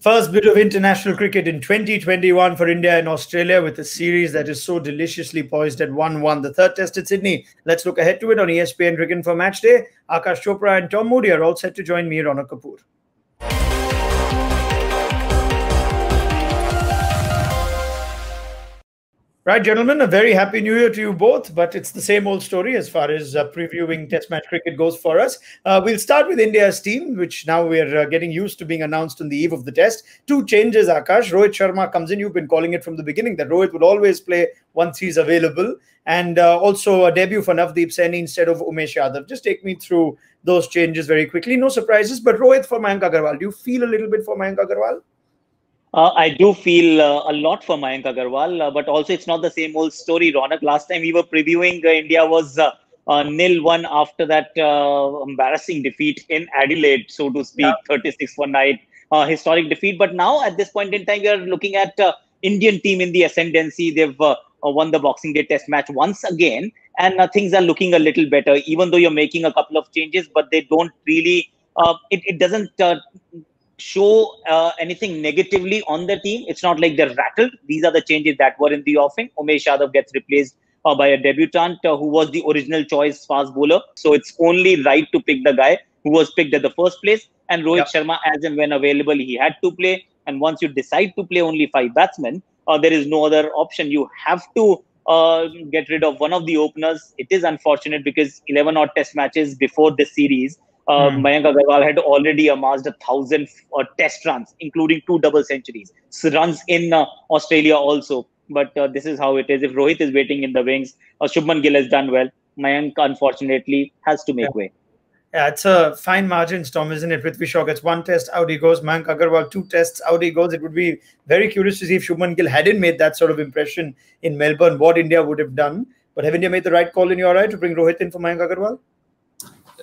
First bit of international cricket in 2021 for India and Australia with a series that is so deliciously poised at 1 1. The third test at Sydney. Let's look ahead to it on ESPN Cricinfo Match Day. Akash Chopra and Tom Moody are all set to join me, Ronak Kapoor. Right, gentlemen, a very happy new year to you both, but it's the same old story as far as uh, previewing test match cricket goes for us. Uh, we'll start with India's team, which now we're uh, getting used to being announced on the eve of the test. Two changes, Akash. Rohit Sharma comes in. You've been calling it from the beginning that Rohit will always play once he's available. And uh, also a debut for Navdeep Saini instead of Umesh Yadav. Just take me through those changes very quickly. No surprises, but Rohit for Mayank Agarwal. Do you feel a little bit for Mayank Agarwal? Uh, I do feel uh, a lot for Mayank Agarwal, uh, but also it's not the same old story, Ronak. Last time we were previewing, uh, India was uh, uh, nil one after that embarrassing defeat in Adelaide, so to speak, yeah. 36 for night, historic defeat. But now, at this point in time, we are looking at Indian team in the ascendancy. They've won the Boxing Day Test match once again, and things are looking a little better. Even though you're making a couple of changes, but they don't really. it, it doesn't show uh, anything negatively on the team. It's not like they're rattled. These are the changes that were in the offing. Umesh Yadav gets replaced uh, by a debutant uh, who was the original choice fast bowler. So it's only right to pick the guy who was picked at the first place. And Rohit. Sharma, as and when available, he had to play. And once you decide to play only five batsmen, uh, there is no other option. You have to uh, get rid of one of the openers. It is unfortunate because 11 odd test matches before this series, uh, mm. Mayank Agarwal had already amassed a thousand uh, test runs, including two double centuries. So runs in uh, Australia also. But uh, this is how it is. If Rohit is waiting in the wings, uh, Shubman Gill has done well. Mayank, unfortunately, has to make yeah. way. Yeah, it's a fine margin, Storm, isn't it? Prithvi Shaw gets one test, out he goes. Mayank Agarwal, two tests, out he goes. It would be very curious to see if Shubman Gill hadn't made that sort of impression in Melbourne, what India would have done. But have India made the right call in your eye to bring Rohit in for Mayank Agarwal?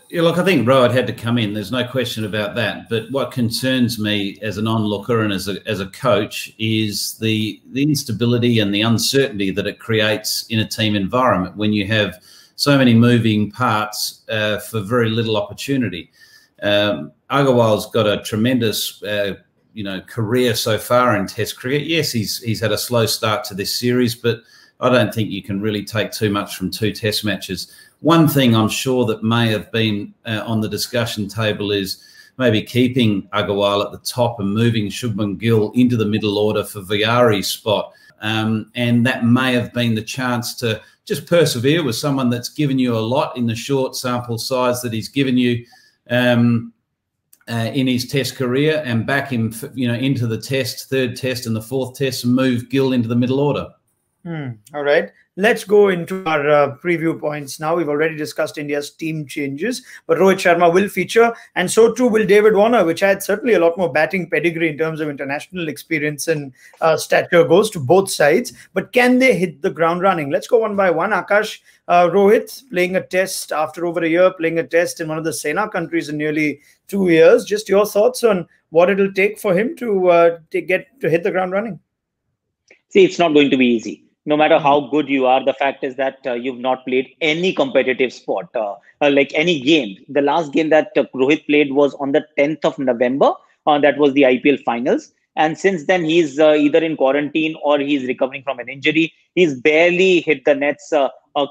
Yeah, look, I think Rohit had to come in. There's no question about that. But what concerns me as an onlooker and as a, as a coach is the the instability and the uncertainty that it creates in a team environment when you have so many moving parts uh, for very little opportunity. Um, Agarwal's got a tremendous, uh, you know, career so far in Test cricket. Yes, he's he's had a slow start to this series, but I don't think you can really take too much from two Test matches. One thing I'm sure that may have been uh, on the discussion table is maybe keeping Agarwal at the top and moving Shubman Gill into the middle order for Vihari's spot. Um, and that may have been the chance to just persevere with someone that's given you a lot in the short sample size that he's given you um, uh, in his test career and back him, you know, into the test, third test and the fourth test and move Gill into the middle order. Hmm. All right. Let's go into our uh, preview points now. We've already discussed India's team changes, but Rohit Sharma will feature, and so too will David Warner, which had certainly a lot more batting pedigree in terms of international experience and uh, stature goes to both sides. But can they hit the ground running? Let's go one by one. Akash, uh, Rohit playing a test after over a year, playing a test in one of the SENA countries in nearly two years. Just your thoughts on what it'll take for him to, uh, to get to hit the ground running. See, it's not going to be easy no matter how mm-hmm. good you are the fact is that uh, you've not played any competitive sport uh, uh, like any game. The last game that uh, rohit played was on the 10th of november uh, that was the ipl finals. And since then he's uh, either in quarantine or he's recovering from an injury. He's barely hit the nets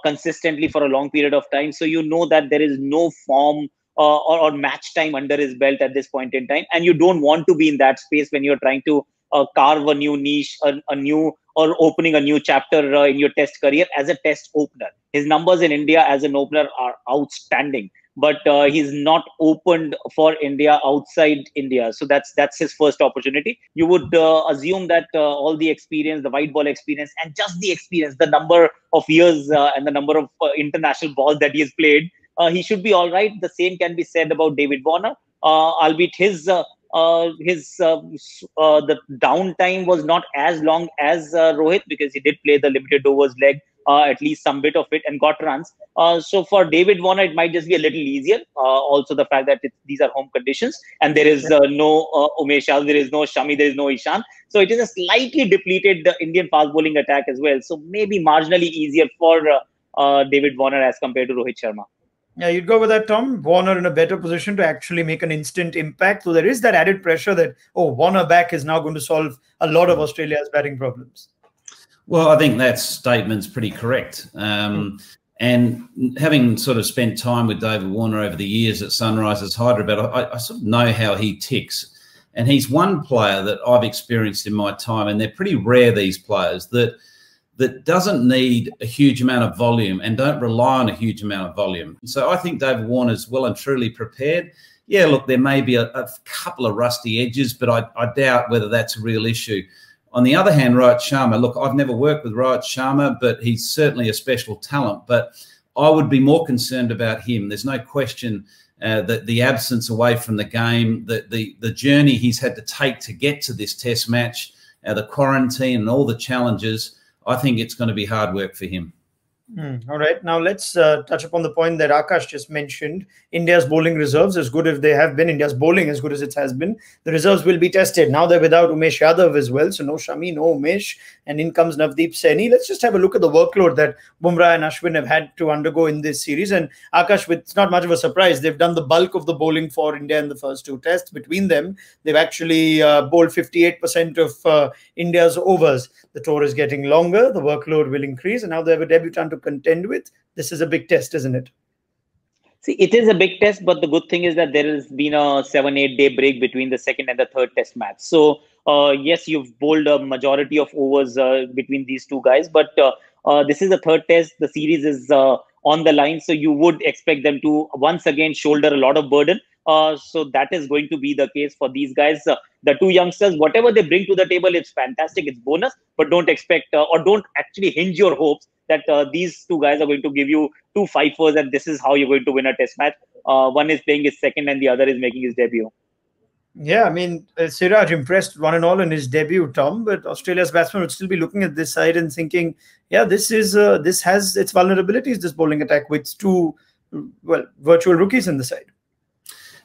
consistently for a long period of time. So you know that there is no form or, or match time under his belt at this point in time. And you don't want to be in that space when you're trying to carve a new niche a, a new or opening a new chapter uh, in your test career as a test opener. His numbers in India as an opener are outstanding, but uh, he's not opened for India outside India. So that's that's his first opportunity. You would uh, assume that uh, all the experience, the white ball experience, and just the experience, the number of years uh, and the number of uh, international balls that he has played, he should be all right. The same can be said about David Warner, albeit his uh, his uh, uh, the downtime was not as long as uh, Rohit because he did play the limited overs leg uh, at least some bit of it and got runs. Uh, so for David Warner, it might just be a little easier. also, the fact that it, these are home conditions and there is no uh, Umesh, there is no Shami, there is no Ishant. So it is a slightly depleted the Indian fast bowling attack as well. So maybe marginally easier for David Warner as compared to Rohit Sharma. Yeah, you'd go with that, Tom. Warner in a better position to actually make an instant impact. So there is that added pressure that, oh, Warner back is now going to solve a lot of Australia's batting problems. Well, I think that statement's pretty correct. Um, and having sort of spent time with David Warner over the years at Sunrisers Hyderabad, I, I sort of know how he ticks. And he's one player that I've experienced in my time, and they're pretty rare, these players, that that doesn't need a huge amount of volume and don't rely on a huge amount of volume. So I think David Warner's well and truly prepared. Yeah, look, there may be a, a couple of rusty edges, but I, I doubt whether that's a real issue. On the other hand, Rohit Sharma, look, I've never worked with Rohit Sharma, but he's certainly a special talent. But I would be more concerned about him. There's no question uh, that the absence away from the game, the, the, the journey he's had to take to get to this test match, uh, the quarantine and all the challenges, I think it's going to be hard work for him. Mm, all right. Now let's uh, touch upon the point that Akash just mentioned. India's bowling reserves, as good as they have been, India's bowling as good as it has been, the reserves will be tested. Now they're without Umesh Yadav as well. So no Shami, no Umesh. And in comes Navdeep Saini. Let's just have a look at the workload that Bumrah and Ashwin have had to undergo in this series. And Akash, it's not much of a surprise. They've done the bulk of the bowling for India in the first two tests. Between them, they've actually uh, bowled 58% of uh, India's overs. The tour is getting longer. The workload will increase. And now they have a debutant to contend with. This is a big test, isn't it? See, it is a big test, but the good thing is that there has been a seven, eight day break between the second and the third test match. So, uh, yes, you've bowled a majority of overs uh, between these two guys, but uh, uh this is the third test. The series is uh, on the line, so you would expect them to once again shoulder a lot of burden. Uh, so that is going to be the case for these guys. Uh, the two youngsters, whatever they bring to the table, it's fantastic. It's bonus, but don't expect uh, or don't actually hinge your hopes that uh, these two guys are going to give you two fifers and this is how you're going to win a test match. Uh, one is playing his second and the other is making his debut. Yeah, I mean, Siraj impressed one and all in his debut, Tom. But Australia's batsmen would still be looking at this side and thinking, yeah, this is this has its vulnerabilities. This bowling attack with two, well, virtual rookies in the side.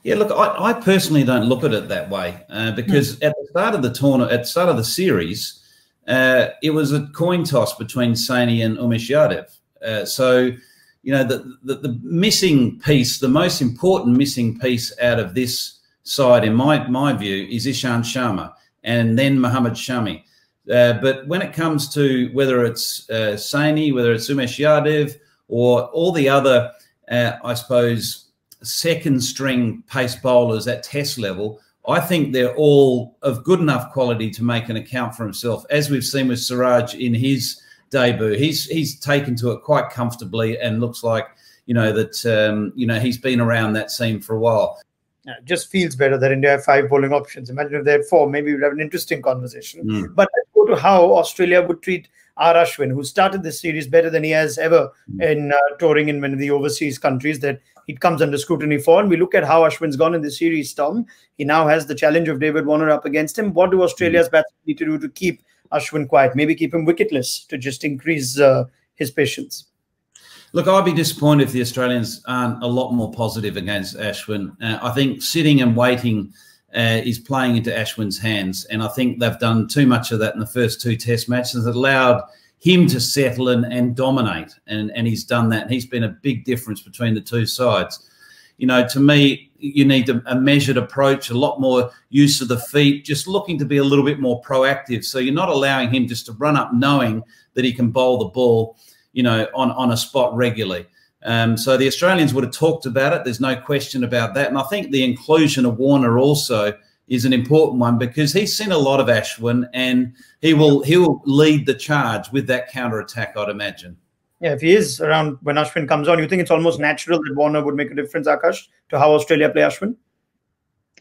Yeah, look, I, I, personally don't look at it that way uh, because mm. at the start of the tournament, at the start of the series, uh, it was a coin toss between Saini and Umesh Yadav. Uh, so, you know, the, the, the missing piece, the most important missing piece out of this side, in my my view, is Ishant Sharma and then Mohammad Shami. Uh, but when it comes to whether it's uh, Saini, whether it's Umesh Yadav, or all the other, uh, I suppose, second string pace bowlers at test level, I think they're all of good enough quality to make an account for himself. As we've seen with Siraj in his debut, he's he's taken to it quite comfortably and looks like you know that um, you know he's been around that scene for a while. Yeah, it just feels better that India have five bowling options. Imagine if they had four, maybe we'd have an interesting conversation. Mm. But let's go to how Australia would treat R. Ashwin, who started this series better than he has ever mm. in uh, touring in many of the overseas countries that he comes under scrutiny for. And we look at how Ashwin's gone in the series, Tom. He now has the challenge of David Warner up against him. What do Australia's mm. batsmen need to do to keep Ashwin quiet? Maybe keep him wicketless to just increase uh, his patience. Look, I'd be disappointed if the Australians aren't a lot more positive against Ashwin. Uh, I think sitting and waiting uh, is playing into Ashwin's hands, and I think they've done too much of that in the first two Test matches. It allowed him to settle and, and dominate, and, and he's done that. And He's been a big difference between the two sides. You know, to me, you need a, a measured approach, a lot more use of the feet, just looking to be a little bit more proactive. So you're not allowing him just to run up knowing that he can bowl the ball you know, on, on a spot regularly. Um, so the Australians would have talked about it. There's no question about that. And I think the inclusion of Warner also is an important one because he's seen a lot of Ashwin and he will he will lead the charge with that counter attack, I'd imagine. Yeah, if he is around when Ashwin comes on, you think it's almost natural that Warner would make a difference, Akash, to how Australia play Ashwin?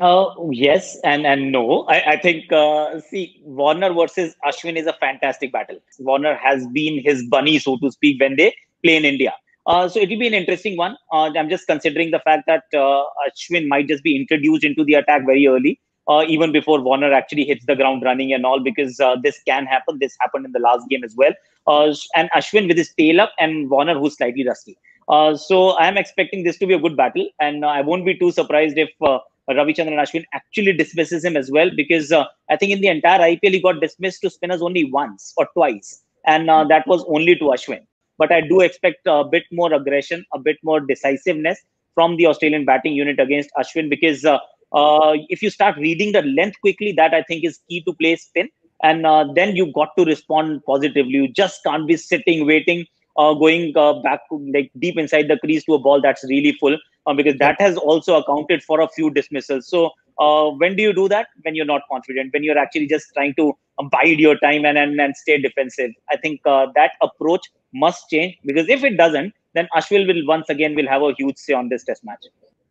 Uh, yes and and no. I, I think uh, see Warner versus Ashwin is a fantastic battle. Warner has been his bunny, so to speak, when they play in India. Uh, so it will be an interesting one. Uh, I'm just considering the fact that uh, Ashwin might just be introduced into the attack very early, uh, even before Warner actually hits the ground running and all, because uh, this can happen. This happened in the last game as well. Uh, and Ashwin with his tail up, and Warner who's slightly rusty. Uh, so I am expecting this to be a good battle, and I won't be too surprised if uh, Ravichandran Ashwin actually dismisses him as well because uh, I think in the entire IPL he got dismissed to spinners only once or twice, and uh, that was only to Ashwin. but I do expect a bit more aggression, a bit more decisiveness from the Australian batting unit against Ashwin because uh, uh, if you start reading the length quickly, that I think is key to play spin. And uh, then you've got to respond positively. You just can't be sitting, waiting, uh, going uh, back like deep inside the crease to a ball that's really full, uh, because that has also accounted for a few dismissals. So when do you do that? When you're not confident, when you're actually just trying to bide your time and, and, and stay defensive. I think that approach must change because if it doesn't, then Ashwin will once again will have a huge say on this test match.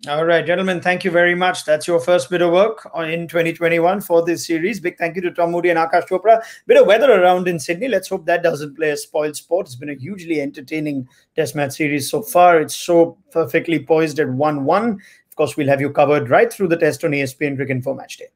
All right, gentlemen, thank you very much. That's your first bit of work in 2021 for this series. Big thank you to Tom Moody and Akash Chopra. Bit of weather around in Sydney. Let's hope that doesn't play a spoiled sport. It's been a hugely entertaining test match series so far. It's so perfectly poised at 1 1. Of course, we'll have you covered right through the test on ESPN Cricinfo Match Day.